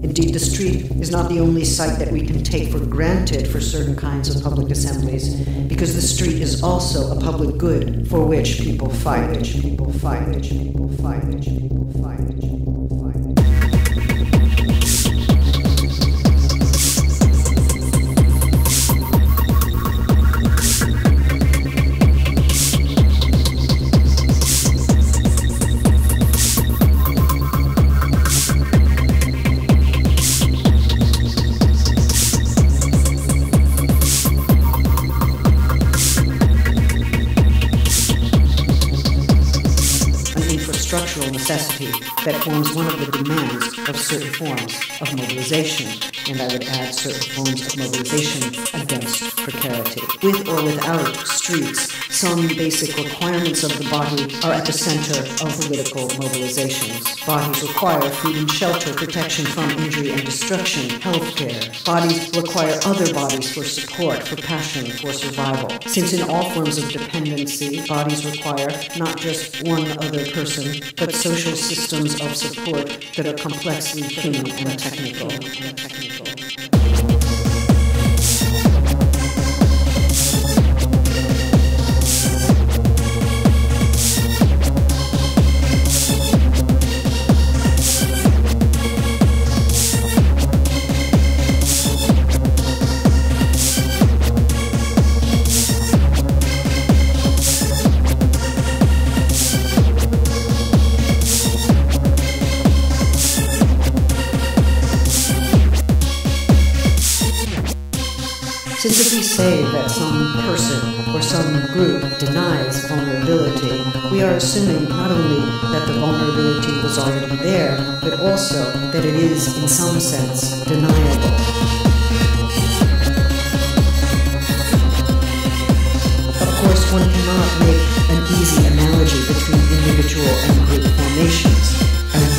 Indeed, the street is not the only site that we can take for granted for certain kinds of public assemblies, because the street is also a public good for which people fight, which people fight, which people fight, which people fight, an infrastructural necessity that forms one of the demands of certain forms of mobilization, and I would add certain forms of mobilization against precarity. With or without streets, some basic requirements of the body are at the center of political mobilizations. Bodies require food and shelter, protection from injury and destruction, health care. Bodies require other bodies for support, for passion, for survival. Since in all forms of dependency, bodies require not just one other person, but social systems of support that are complexly human and technical. And technical. Russell. Person or some group denies vulnerability, we are assuming not only that the vulnerability was already there, but also that it is, in some sense, deniable. Of course, one cannot make an easy analogy between individual and.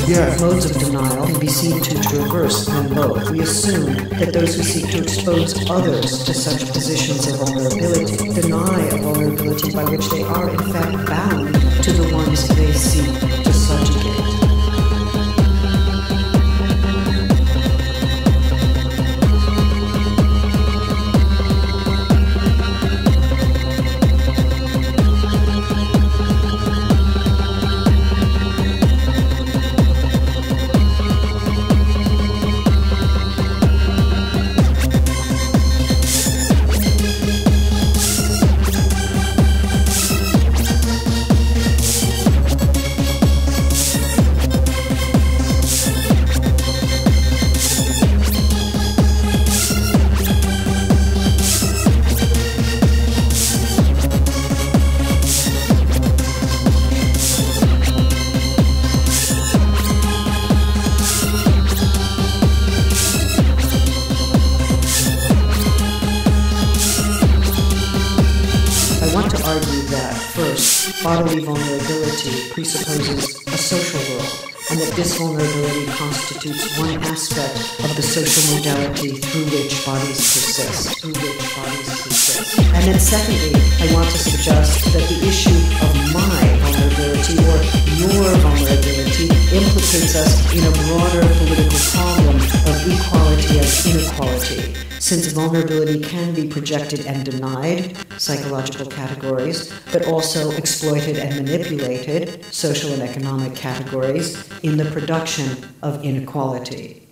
Yet, modes of denial can be seen to traverse them both. We assume that those who seek to expose others to such positions of vulnerability deny a vulnerability by which they are in fact bound to the ones they seek to that, first, bodily vulnerability presupposes a social world, and that this vulnerability constitutes one aspect of the social modality through which bodies persist. Through which bodies persist. And then, secondly, I want to suggest that the issue of my vulnerability or your vulnerability implicates us in a broader political problem of equality and inequality. Since vulnerability can be projected and denied, psychological categories, but also exploited and manipulated, social and economic categories, in the production of inequality.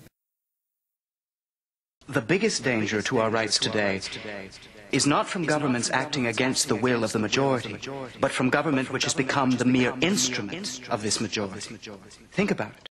The biggest danger to our rights today is not from governments acting against the will of the majority, but from government which has become the mere instrument of this majority. Think about it.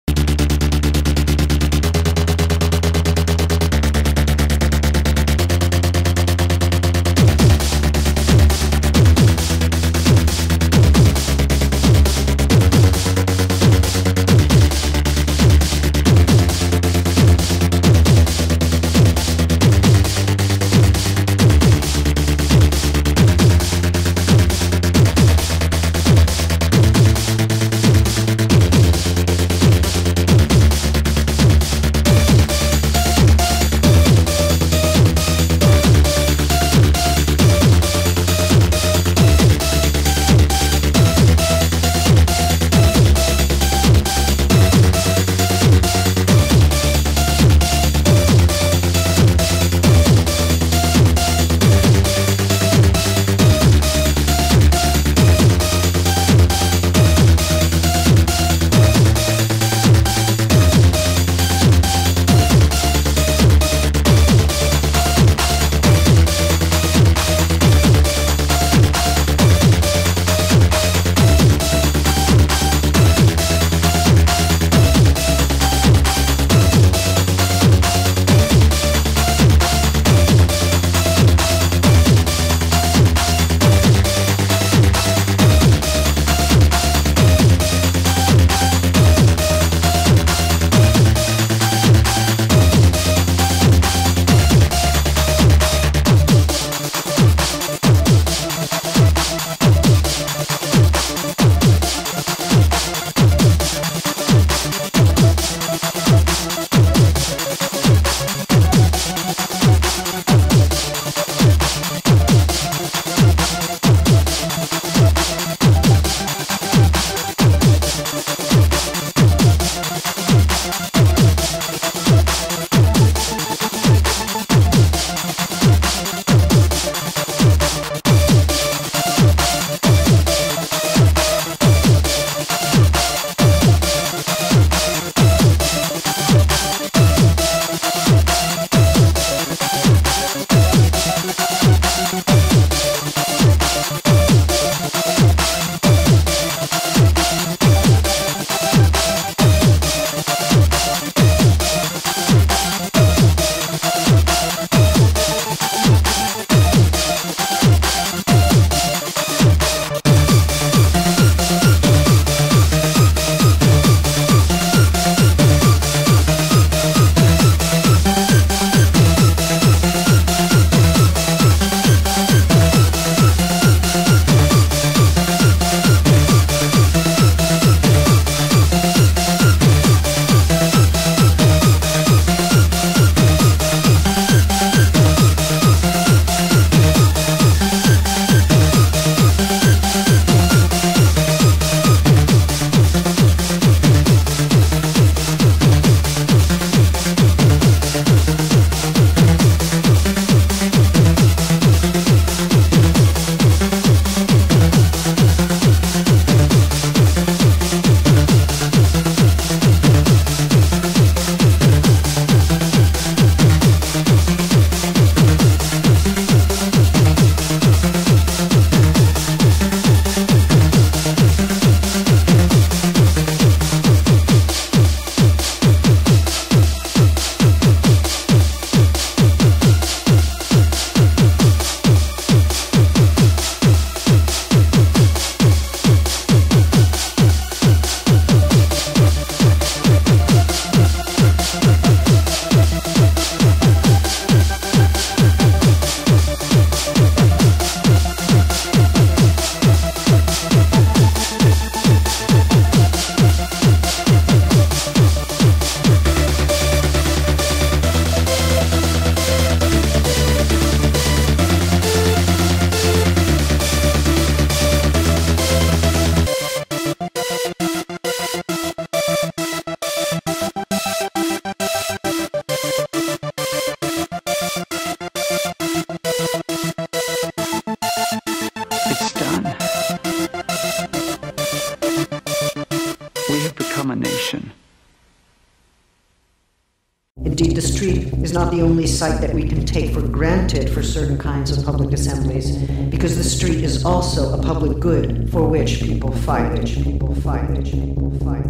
The only site that we can take for granted for certain kinds of public assemblies, because the street is also a public good for which people fight. People fight. People fight.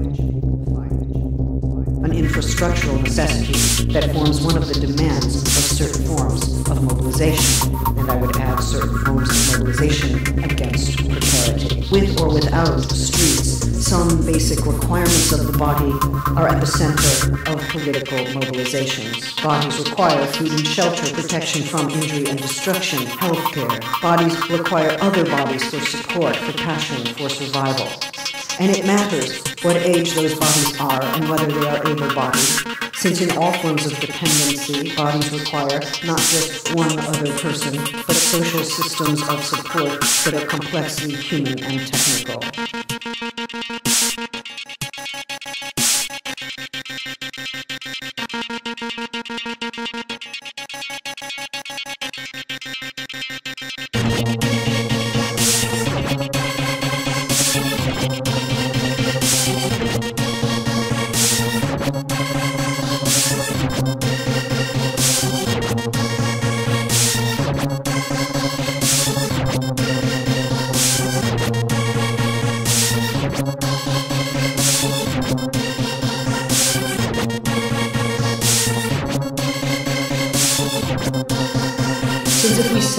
An infrastructural necessity that forms one of the demands of certain forms of mobilization, and I would add certain forms of mobilization against precarity. With or without streets, some basic requirements of the body are at the center of political mobilizations. Bodies require food and shelter, protection from injury and destruction, healthcare. Bodies require other bodies for support, for passion, for survival. And it matters what age those bodies are and whether they are able bodied, since in all forms of dependency, bodies require not just one other person, but social systems of support that are complexly human and technical.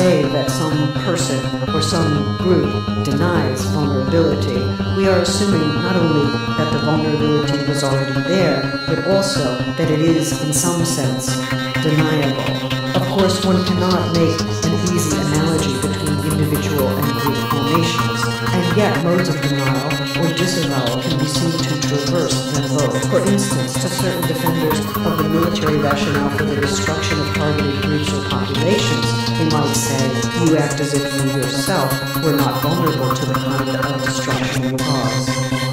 Say that some person or some group denies vulnerability, we are assuming not only that the vulnerability was already there, but also that it is, in some sense, deniable. Of course, one cannot make an easy analogy between individual and group formations, and yet modes of denial or disavowal can be seen to traverse them both. For instance, to certain defenders of the military rationale for the destruction of targeted populations, they might say, you act as if you yourself were not vulnerable to the kind of destruction you cause.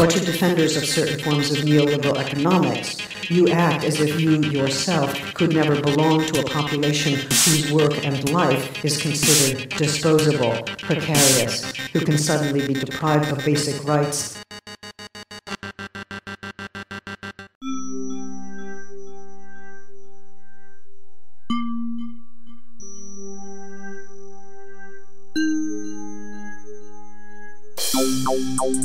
Or to defenders of certain forms of neoliberal economics, you act as if you yourself could never belong to a population whose work and life is considered disposable, precarious, who can suddenly be deprived of basic rights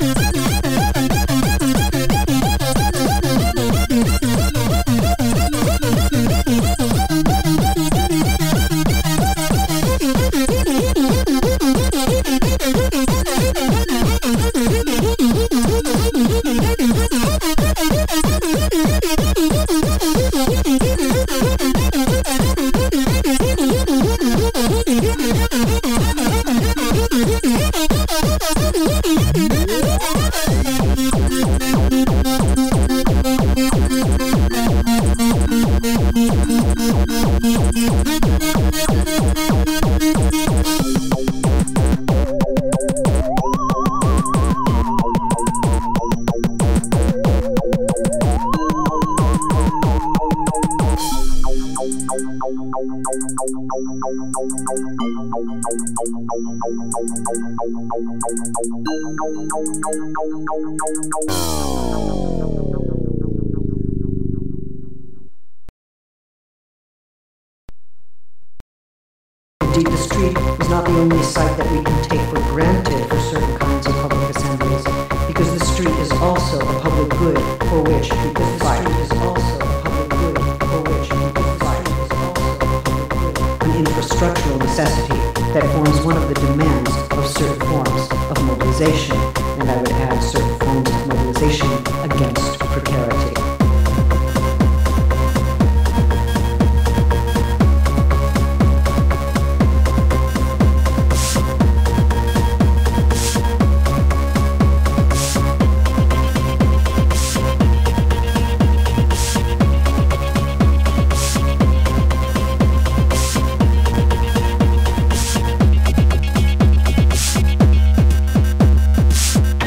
Thank you. Public good for which people fight. is also a public good for which people fight. is also a public good. An infrastructural necessity that forms one of the demands of certain forms of mobilization,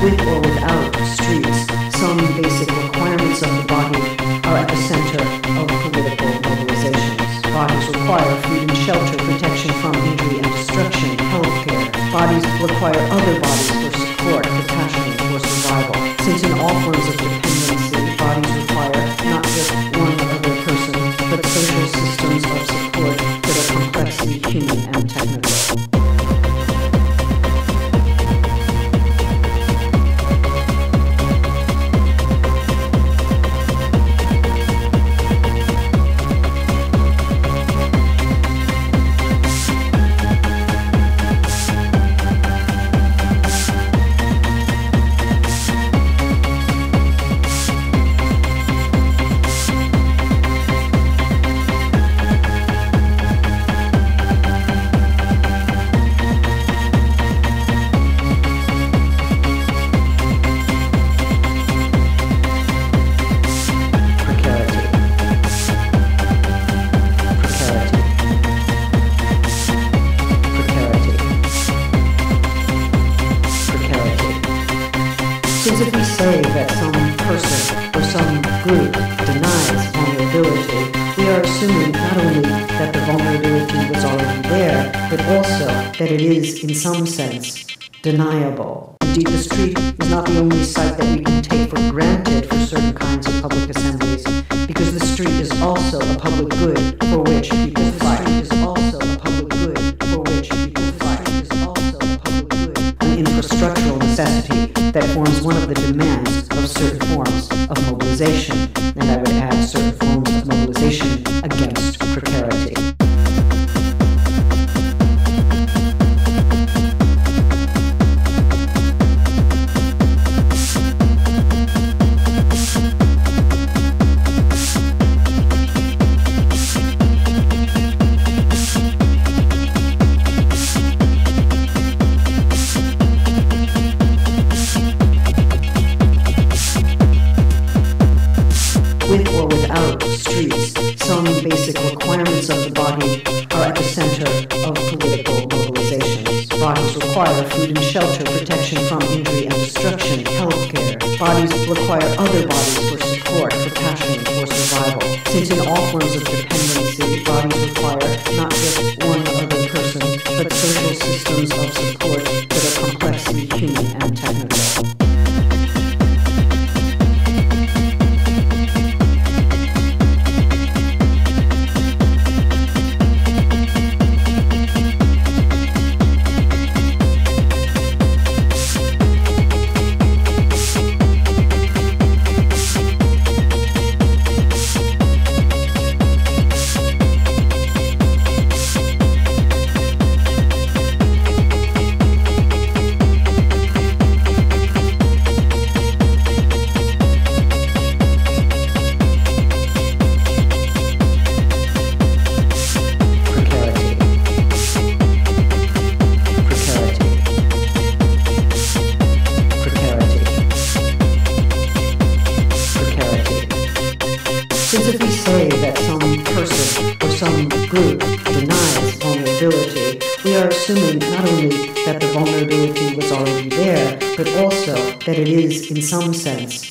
with or without streets, some basic requirements of the body are at the center of political mobilizations. Bodies require food and shelter, protection from injury and destruction, health care. Bodies require other bodies Since if we say that some person or some group denies vulnerability, we are assuming not only that the vulnerability was already there, but also that it is, in some sense, deniable. Indeed, the street is not the only site that we can take for granted for certain kinds of public assemblies, because the street is also a public good for which people fight. The street is also a public good for which people fight. Street is also a public good. An infrastructural necessity that forms one of the demands of certain forms of mobilization, and I would add certain forms of mobilization against precarity. Bodies require other bodies for support, for passion, for survival. Since in all forms of dependency, bodies require not just one other person, but social systems of support sense.